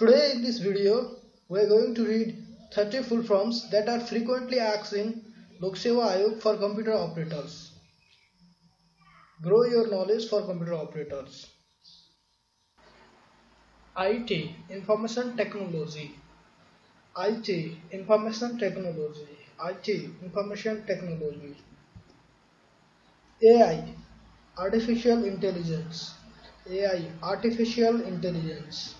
Today in this video, we are going to read 30 full forms that are frequently asked in Lok Sewa Ayog for computer operators. Grow your knowledge for computer operators. IT Information Technology. IT Information Technology. IT Information Technology. AI Artificial Intelligence. AI Artificial Intelligence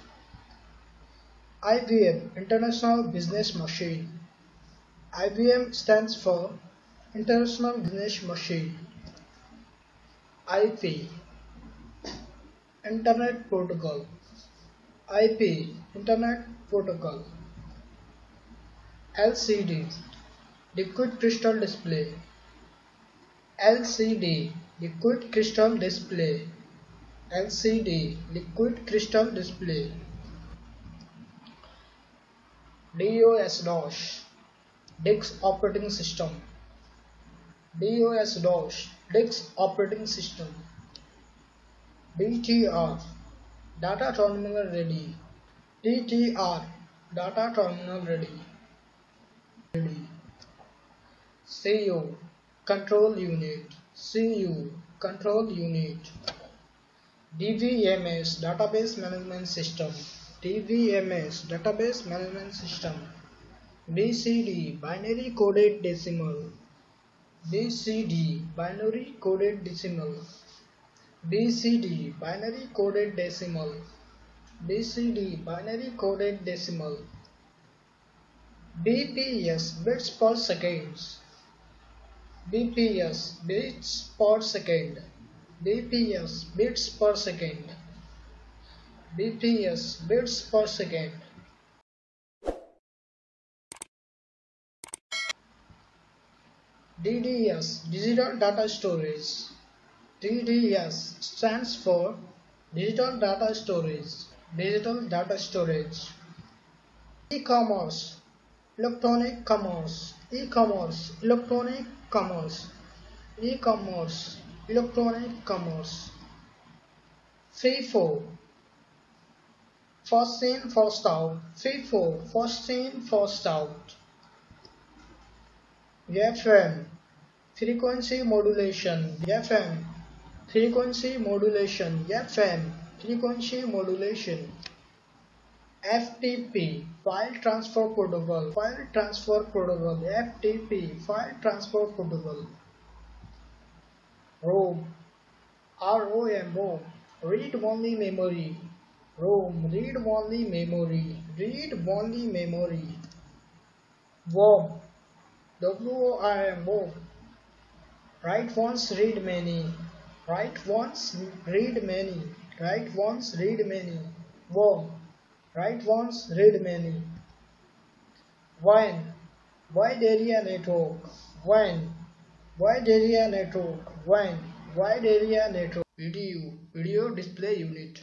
IBM International Business Machine. IBM stands for International Business Machine. IP Internet Protocol. IP Internet Protocol. LCD Liquid Crystal Display. LCD Liquid Crystal Display. LCD Liquid Crystal Display DOS-DOS DISC Operating System. DOS-DOS DISC Operating System. DTR Data Terminal Ready. DTR Data Terminal Ready. Ready. Control Unit. CU Control Unit. DBMS Database Management System DBMS Database Management System BCD Binary Coded Decimal BCD Binary Coded Decimal BCD Binary Coded Decimal BCD Binary Coded Decimal BPS Bits per Seconds BPS Bits per Second BPS Bits per Second BPS bits per second. DDS Digital Data Storage. DDS stands for Digital Data Storage. Digital Data Storage. E-commerce. Electronic commerce. E-commerce. Electronic commerce. E-commerce. Electronic commerce. FIFO First in, first out. FIFO, first in, first out. FM, frequency modulation. FM, frequency modulation. FM, frequency modulation. FTP, file transfer protocol. File transfer protocol. FTP, file transfer protocol. ROM, ROM, read only memory. ROM, read only memory, read only memory. WORM, W-O-R-M, write once, read many, write once, read many, write once, read many. WORM, write once, read many. WAN, wide area network, WAN, wide area network, WAN, wide area network. Video, video display unit.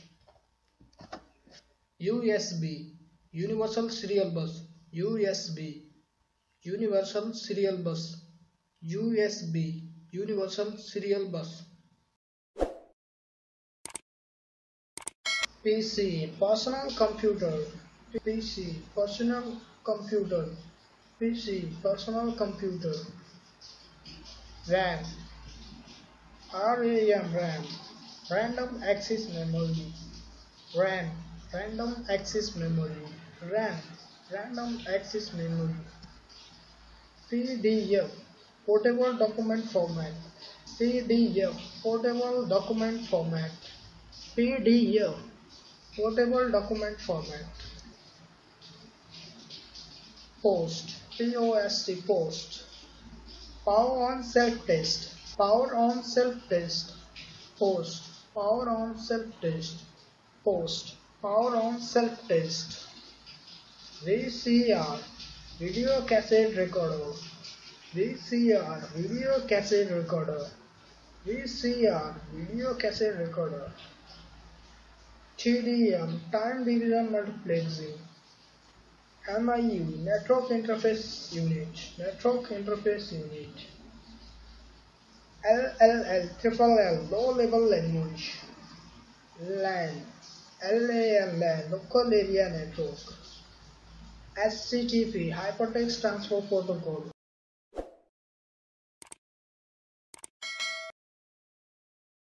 USB Universal Serial Bus USB Universal Serial Bus USB Universal Serial Bus. PC Personal Computer. PC Personal Computer. PC Personal Computer. RAM. RAM RAM. Random Access Memory. RAM random access memory RAM random access memory PDF portable document format PDF portable document format PDF portable document format post POST post power on self test power on self test post power on self test post Power on self-test. VCR Video Cassette Recorder. VCR Video Cassette Recorder. VCR Video Cassette Recorder. TDM Time Division Multiplexing. NIU Network Interface Unit Network Interface Unit. LLL Triple L Low Level Language. LAN LAN Local Area Network HTTP Hypertext Transfer Protocol